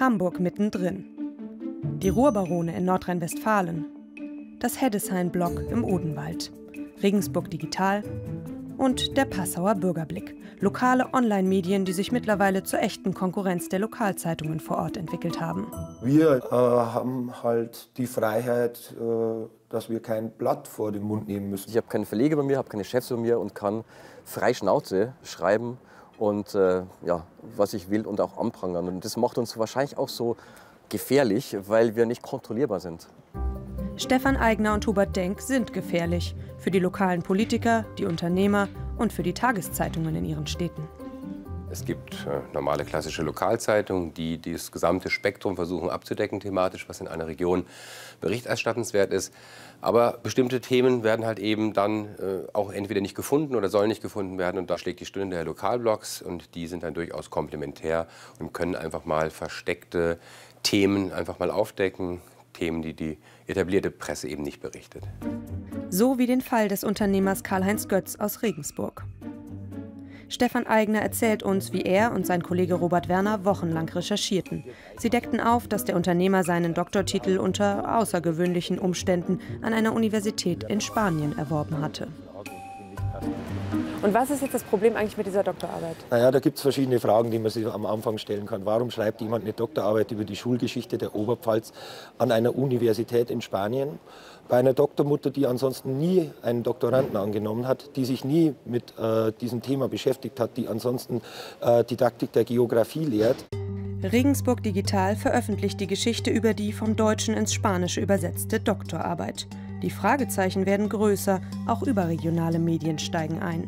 Hamburg mittendrin. Die Ruhrbarone in Nordrhein-Westfalen. Das Heddesheim-Block im Odenwald. Regensburg Digital und der Passauer Bürgerblick. Lokale Online-Medien, die sich mittlerweile zur echten Konkurrenz der Lokalzeitungen vor Ort entwickelt haben. Wir äh, haben halt die Freiheit, äh, dass wir kein Blatt vor den Mund nehmen müssen. Ich habe keine Verleger bei mir, habe keine Chefs bei mir und kann frei Schnauze schreiben und äh, ja, was ich will und auch anprangern. Und das macht uns wahrscheinlich auch so gefährlich, weil wir nicht kontrollierbar sind. Stefan Eigner und Hubert Denk sind gefährlich für die lokalen Politiker, die Unternehmer und für die Tageszeitungen in ihren Städten. Es gibt äh, normale klassische Lokalzeitungen, die das gesamte Spektrum versuchen abzudecken thematisch, was in einer Region berichterstattenswert ist. Aber bestimmte Themen werden halt eben dann äh, auch entweder nicht gefunden oder sollen nicht gefunden werden. Und da schlägt die Stunde der Lokalblogs und die sind dann durchaus komplementär und können einfach mal versteckte Themen einfach mal aufdecken. Themen, die die etablierte Presse eben nicht berichtet. So wie den Fall des Unternehmers Karl-Heinz Götz aus Regensburg. Stefan Eigner erzählt uns, wie er und sein Kollege Robert Werner wochenlang recherchierten. Sie deckten auf, dass der Unternehmer seinen Doktortitel unter außergewöhnlichen Umständen an einer Universität in Spanien erworben hatte. Und was ist jetzt das Problem eigentlich mit dieser Doktorarbeit? Naja, da gibt es verschiedene Fragen, die man sich am Anfang stellen kann. Warum schreibt jemand eine Doktorarbeit über die Schulgeschichte der Oberpfalz an einer Universität in Spanien? Bei einer Doktormutter, die ansonsten nie einen Doktoranden angenommen hat, die sich nie mit äh, diesem Thema beschäftigt hat, die ansonsten äh, Didaktik der Geografie lehrt. Regensburg Digital veröffentlicht die Geschichte über die vom Deutschen ins Spanische übersetzte Doktorarbeit. Die Fragezeichen werden größer, auch überregionale Medien steigen ein.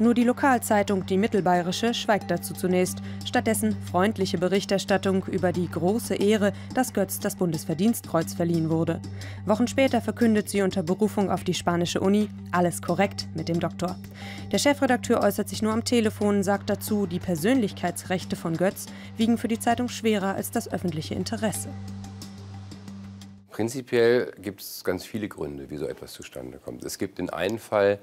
Nur die Lokalzeitung Die Mittelbayerische schweigt dazu zunächst. Stattdessen freundliche Berichterstattung über die große Ehre, dass Götz das Bundesverdienstkreuz verliehen wurde. Wochen später verkündet sie unter Berufung auf die spanische Uni, alles korrekt mit dem Doktor. Der Chefredakteur äußert sich nur am Telefon, sagt dazu, die Persönlichkeitsrechte von Götz wiegen für die Zeitung schwerer als das öffentliche Interesse. Prinzipiell gibt es ganz viele Gründe, wie so etwas zustande kommt. Es gibt den einen Fall,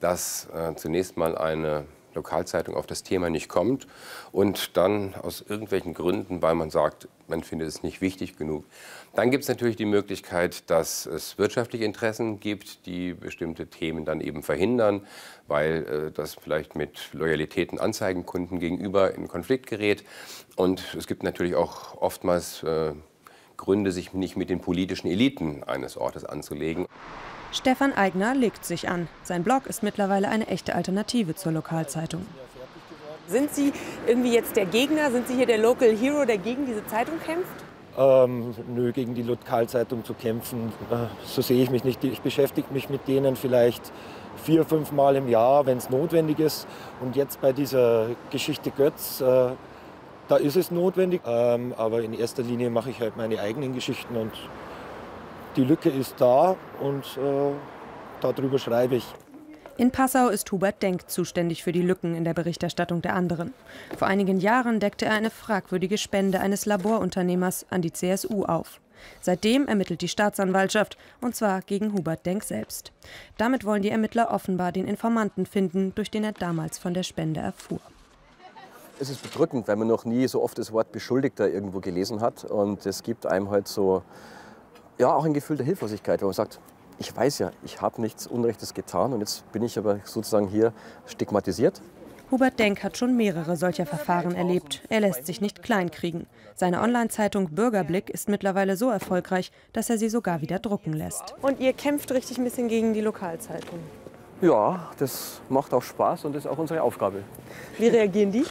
dass äh, zunächst mal eine Lokalzeitung auf das Thema nicht kommt und dann aus irgendwelchen Gründen, weil man sagt, man findet es nicht wichtig genug. Dann gibt es natürlich die Möglichkeit, dass es wirtschaftliche Interessen gibt, die bestimmte Themen dann eben verhindern, weil äh, das vielleicht mit Loyalitäten Anzeigenkunden gegenüber in Konflikt gerät. Und es gibt natürlich auch oftmals äh, Gründe, sich nicht mit den politischen Eliten eines Ortes anzulegen. Stefan Eigner legt sich an. Sein Blog ist mittlerweile eine echte Alternative zur Lokalzeitung. Sind Sie irgendwie jetzt der Gegner? Sind Sie hier der Local Hero, der gegen diese Zeitung kämpft? Ähm, nö, gegen die Lokalzeitung zu kämpfen, äh, so sehe ich mich nicht. Ich beschäftige mich mit denen vielleicht vier, fünf Mal im Jahr, wenn es notwendig ist. Und jetzt bei dieser Geschichte Götz, äh, da ist es notwendig. Ähm, aber in erster Linie mache ich halt meine eigenen Geschichten und die Lücke ist da und äh, darüber schreibe ich. In Passau ist Hubert Denk zuständig für die Lücken in der Berichterstattung der anderen. Vor einigen Jahren deckte er eine fragwürdige Spende eines Laborunternehmers an die CSU auf. Seitdem ermittelt die Staatsanwaltschaft, und zwar gegen Hubert Denk selbst. Damit wollen die Ermittler offenbar den Informanten finden, durch den er damals von der Spende erfuhr. Es ist bedrückend, weil man noch nie so oft das Wort Beschuldigter irgendwo gelesen hat. Und es gibt einem halt so ja, auch ein Gefühl der Hilflosigkeit, wo man sagt, ich weiß ja, ich habe nichts Unrechtes getan und jetzt bin ich aber sozusagen hier stigmatisiert. Hubert Denk hat schon mehrere solcher Verfahren erlebt. Er lässt sich nicht kleinkriegen. Seine Online-Zeitung Bürgerblick ist mittlerweile so erfolgreich, dass er sie sogar wieder drucken lässt. Und ihr kämpft richtig ein bisschen gegen die Lokalzeitung? Ja, das macht auch Spaß und ist auch unsere Aufgabe. Wie reagieren die?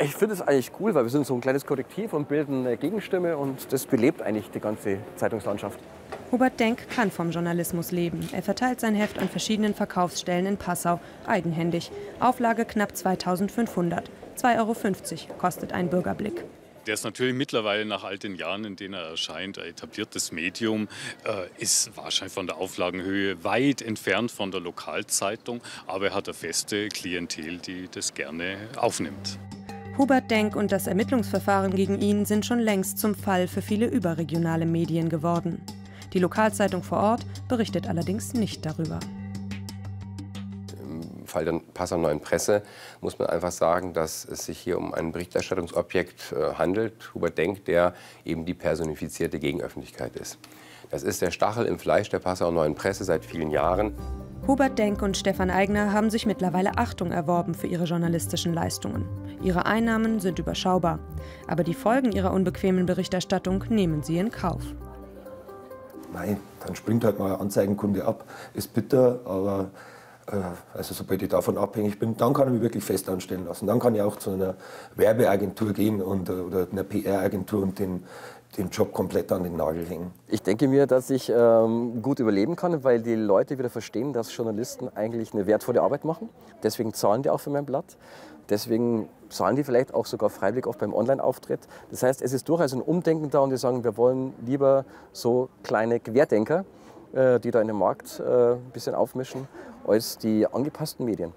Ich finde es eigentlich cool, weil wir sind so ein kleines Kollektiv und bilden eine Gegenstimme und das belebt eigentlich die ganze Zeitungslandschaft. Hubert Denk kann vom Journalismus leben. Er verteilt sein Heft an verschiedenen Verkaufsstellen in Passau, eigenhändig. Auflage knapp 2500. 2,50 Euro kostet ein Bürgerblick. Der ist natürlich mittlerweile nach all den Jahren, in denen er erscheint, ein etabliertes Medium, äh, ist wahrscheinlich von der Auflagenhöhe weit entfernt von der Lokalzeitung, aber er hat eine feste Klientel, die das gerne aufnimmt. Hubert Denk und das Ermittlungsverfahren gegen ihn sind schon längst zum Fall für viele überregionale Medien geworden. Die Lokalzeitung vor Ort berichtet allerdings nicht darüber. Fall der Passau Neuen Presse muss man einfach sagen, dass es sich hier um ein Berichterstattungsobjekt äh, handelt, Hubert Denk, der eben die personifizierte Gegenöffentlichkeit ist. Das ist der Stachel im Fleisch der Passauer Neuen Presse seit vielen Jahren. Hubert Denk und Stefan Eigner haben sich mittlerweile Achtung erworben für ihre journalistischen Leistungen. Ihre Einnahmen sind überschaubar, aber die Folgen ihrer unbequemen Berichterstattung nehmen sie in Kauf. Nein, dann springt halt mal ein Anzeigenkunde ab. Ist bitter, aber äh, also sobald ich davon abhängig bin, dann kann ich mich wirklich fest anstellen lassen. Dann kann ich auch zu einer Werbeagentur gehen und, äh, oder einer PR-Agentur und den, den Job komplett an den Nagel hängen. Ich denke mir, dass ich ähm, gut überleben kann, weil die Leute wieder verstehen, dass Journalisten eigentlich eine wertvolle Arbeit machen. Deswegen zahlen die auch für mein Blatt. Deswegen zahlen die vielleicht auch sogar freiwillig oft beim Online-Auftritt. Das heißt, es ist durchaus ein Umdenken da und die sagen, wir wollen lieber so kleine Querdenker, äh, die da in den Markt äh, ein bisschen aufmischen, als die angepassten Medien.